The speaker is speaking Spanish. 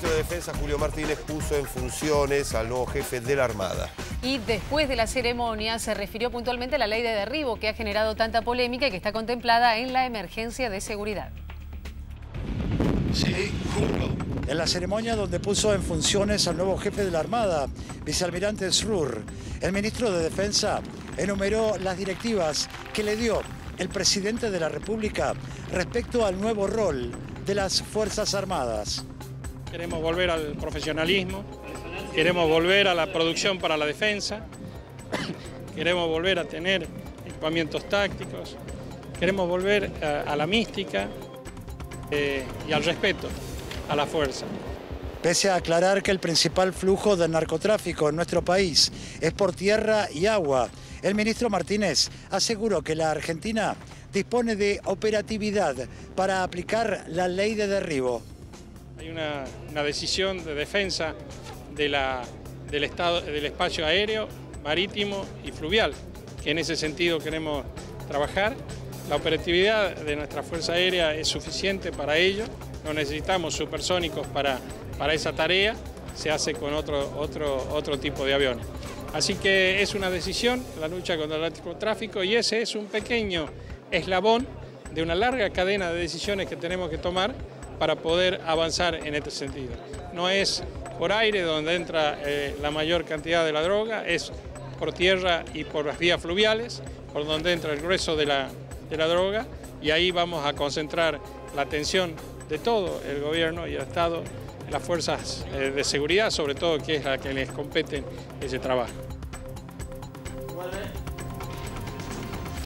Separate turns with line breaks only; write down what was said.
ministro de Defensa, Julio Martínez, puso en funciones al nuevo jefe de la Armada.
Y después de la ceremonia se refirió puntualmente a la ley de derribo que ha generado tanta polémica y que está contemplada en la emergencia de seguridad.
Sí, juro.
En la ceremonia donde puso en funciones al nuevo jefe de la Armada, vicealmirante Srur, el ministro de Defensa enumeró las directivas que le dio el presidente de la República respecto al nuevo rol de las Fuerzas Armadas.
Queremos volver al profesionalismo, queremos volver a la producción para la defensa, queremos volver a tener equipamientos tácticos, queremos volver a, la mística eh, y al respeto a la fuerza.
Pese a aclarar que el principal flujo de narcotráfico en nuestro país es por tierra y agua, el ministro Martínez aseguró que la Argentina dispone de operatividad para aplicar la ley de derribo.
Hay una, decisión de defensa del, estado, del espacio aéreo, marítimo y fluvial, que en ese sentido queremos trabajar. La operatividad de nuestra Fuerza Aérea es suficiente para ello, no necesitamos supersónicos para, para esa tarea, se hace con otro, otro, otro tipo de aviones. Así que es una decisión, la lucha contra el narcotráfico, y ese es un pequeño eslabón de una larga cadena de decisiones que tenemos que tomar para poder avanzar en este sentido. No es por aire donde entra eh, la mayor cantidad de la droga, es por tierra y por las vías fluviales, por donde entra el grueso de la, de la droga, y ahí vamos a concentrar la atención de todo el gobierno y el Estado las fuerzas eh, de seguridad, sobre todo que es la que les compete ese trabajo.